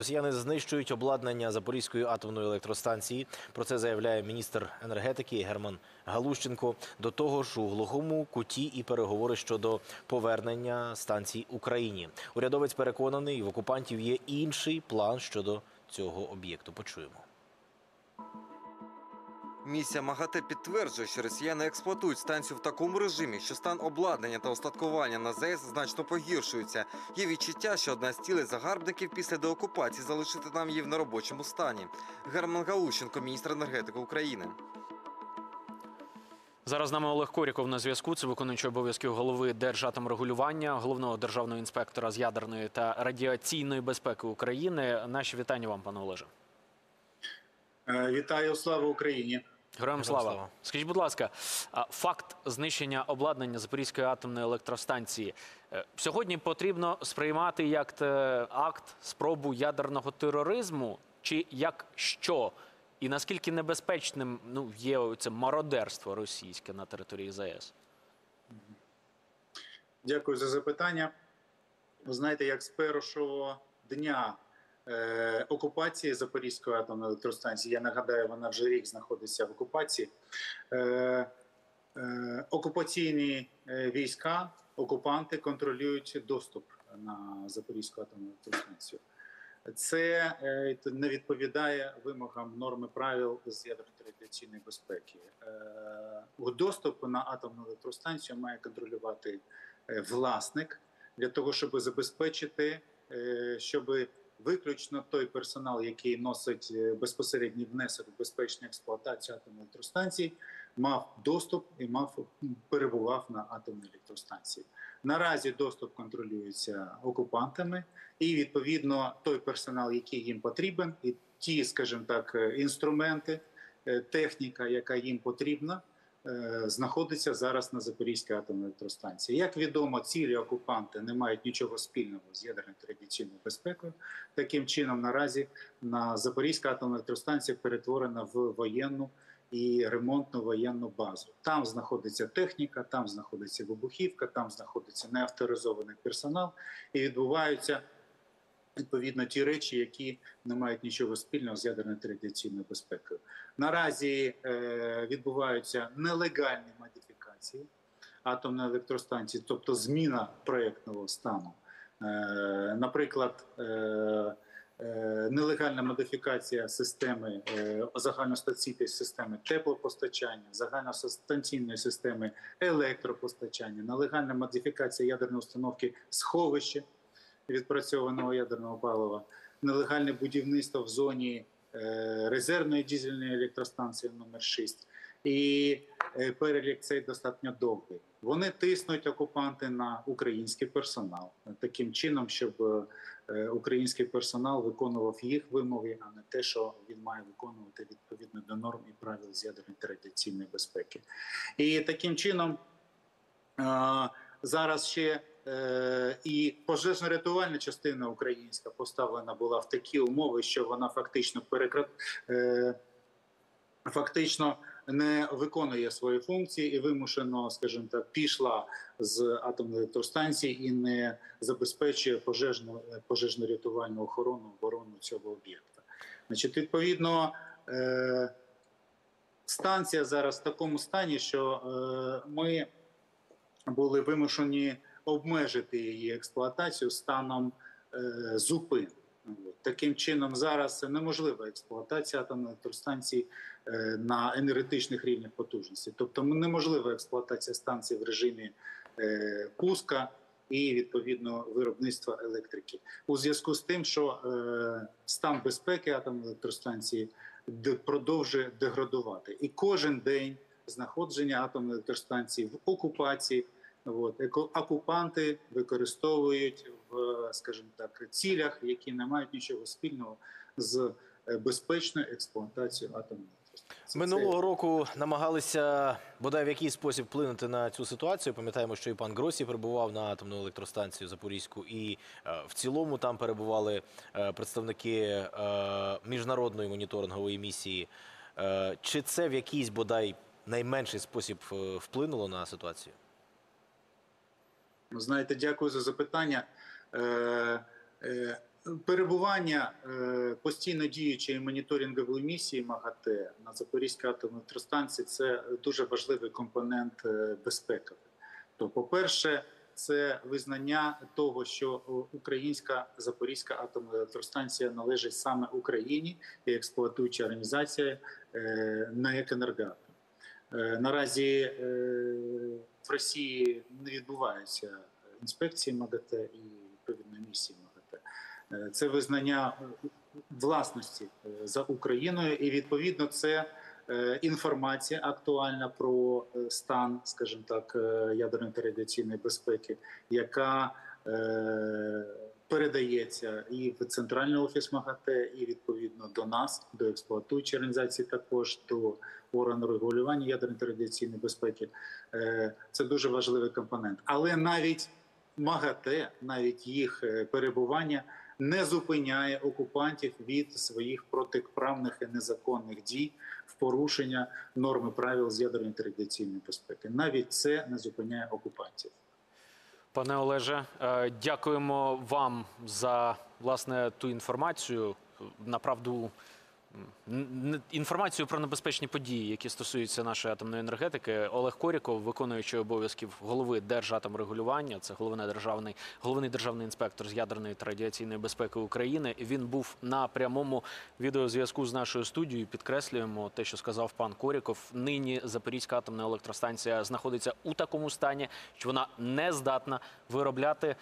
Росіяни знищують обладнання Запорізької атомної електростанції. Про це заявляє міністр енергетики Герман Галущенко. До того ж, у глухому куті і переговори щодо повернення станцій Україні. Урядовець переконаний, в окупантів є інший план щодо цього об'єкту. Почуємо. Місія МАГАТЕ підтверджує, що росіяни експлуатують станцію в такому режимі, що стан обладнання та устаткування на ЗАЕС значно погіршується. Є відчуття, що одна з цілей загарбників після деокупації залишити нам її в неробочому стані. Герман Галущенко, міністр енергетики України. Зараз з нами Олег Коріков на зв'язку. Це виконуючий обов'язків голови Держатомрегулювання, головного державного інспектора з ядерної та радіаційної безпеки України. Наші вітання вам, пане Олеже. Е, Вітаю, слава Україні! Героям слава. слава. Скажіть, будь ласка, факт знищення обладнання Запорізької атомної електростанції е, сьогодні потрібно сприймати як акт спробу ядерного тероризму, чи як що? І наскільки небезпечним ну, є це мародерство російське на території ЗАЕС? Дякую за запитання. Ви знаєте, як з першого дня е, окупації Запорізької атомної електростанції, я нагадаю, вона вже рік знаходиться в окупації. Е, е, окупаційні е, війська, окупанти контролюють доступ на Запорізьку атомну електростанцію. Це е, не відповідає вимогам норми правил з ядерно-радіаційної безпеки. Е, доступ на атомну електростанцію має контролювати е, власник для того, щоб забезпечити, е, щоб виключно той персонал, який носить е, безпосередній внесок в безпечну експлуатацію атомної електростанції, мав доступ і мав перебував на атомній електростанції. Наразі доступ контролюється окупантами, і відповідно той персонал, який їм потрібен, і ті, скажімо так, е, інструменти, е, техніка, яка їм потрібна, знаходиться зараз на Запорізькій атомній електростанції. Як відомо, цілі окупанти не мають нічого спільного з ядерною традиційною безпекою. Таким чином, наразі на Запорізька атомна електростанція перетворена в воєнну і ремонтну воєнну базу. Там знаходиться техніка, там знаходиться вибухівка, там знаходиться неавторизований персонал, і відбуваються відповідно ті речі, які не мають нічого спільного з ядерною традиційною безпекою. Наразі е, відбуваються нелегальні модифікації атомної електростанції, тобто зміна проєктного стану. Е, наприклад, е, е, нелегальна модифікація системи е, загальностанційної системи теплопостачання, загальностанційної системи електропостачання, нелегальна модифікація ядерної установки сховища відпрацьованого ядерного палива, нелегальне будівництво в зоні е, резервної дизельної електростанції номер 6 І е, перелік цей достатньо довгий. Вони тиснуть окупанти на український персонал таким чином, щоб е, український персонал виконував їх вимоги, а не те, що він має виконувати відповідно до норм і правил з ядерної традиційної безпеки. І таким чином зараз ще і пожежно-рятувальна частина українська поставлена була в такі умови, що вона фактично перекрат. Е, Фактично не виконує свої функції і вимушено, скажімо так, пішла з атомної електростанції і не забезпечує пожежну пожежно-рятувальну охорону оборону цього об'єкта. Значить, відповідно, е, станція зараз в такому стані, що е, ми були вимушені обмежити її експлуатацію станом е, зупин. Таким чином, зараз неможлива експлуатація атомної електростанції е, на енергетичних рівнях потужності. Тобто неможлива експлуатація станції в режимі е, пуска і відповідно виробництва електрики. У зв'язку з тим, що е, стан безпеки атомної електростанції продовжує деградувати. І кожен день знаходження атомної електростанції в окупації. От, окупанти використовують в, скажімо так, цілях, які не мають нічого спільного з е, безпечною експлуатацією атомної. Минулого року намагалися бодай в якийсь спосіб вплинути на цю ситуацію. Пам'ятаємо, що і пан Гросі перебував на атомну електростанцію Запорізьку, і е, в цілому там перебували е, представники міжнародної моніторингової місії. Чи це в якийсь бодай найменший спосіб вплинуло на ситуацію? Знаєте, дякую за запитання. Е, е, Перебування е, постійно діючої моніторингової місії МАГАТЕ на Запорізькій атомній електростанції це дуже важливий компонент безпеки. То, по-перше, це визнання того, що українська Запорізька атомна електростанція належить саме Україні і експлуатуюча організація НАЕК «Енергоатом». Е, Наразі е, в Росії не відбуваються інспекції МАГАТЕ і відповідно місії МАГАТЕ. Це визнання власності е, за Україною, і відповідно це інформація актуальна про стан, скажімо так, ядерної та безпеки, яка передається і в центральний офіс МАГАТЕ, і відповідно до нас, до експлуатуючої організації, також до органу регулювання ядерної та безпеки. Е, Це дуже важливий компонент. Але навіть МАГАТЕ, навіть їх е, перебування не зупиняє окупантів від своїх протиправних і незаконних дій в порушення норми правил з ядерної та радіаційної безпеки. Навіть це не зупиняє окупантів. Пане Олеже, е, дякуємо вам за власне ту інформацію. Направду інформацію про небезпечні події, які стосуються нашої атомної енергетики. Олег Коріков, виконуючий обов'язків голови Держатомрегулювання, це головний державний головний державний інспектор з ядерної та радіаційної безпеки України. Він був на прямому відеозв'язку з нашою студією. Підкреслюємо те, що сказав пан Коріков. Нині Запорізька атомна електростанція знаходиться у такому стані, що вона не здатна виробляти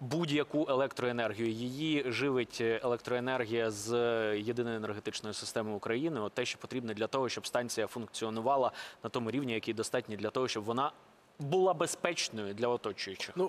будь-яку електроенергію. Її живить електроенергія з єдиної енергетичної системи України. От те, що потрібно для того, щоб станція функціонувала на тому рівні, який достатній для того, щоб вона була безпечною для оточуючих. Ну,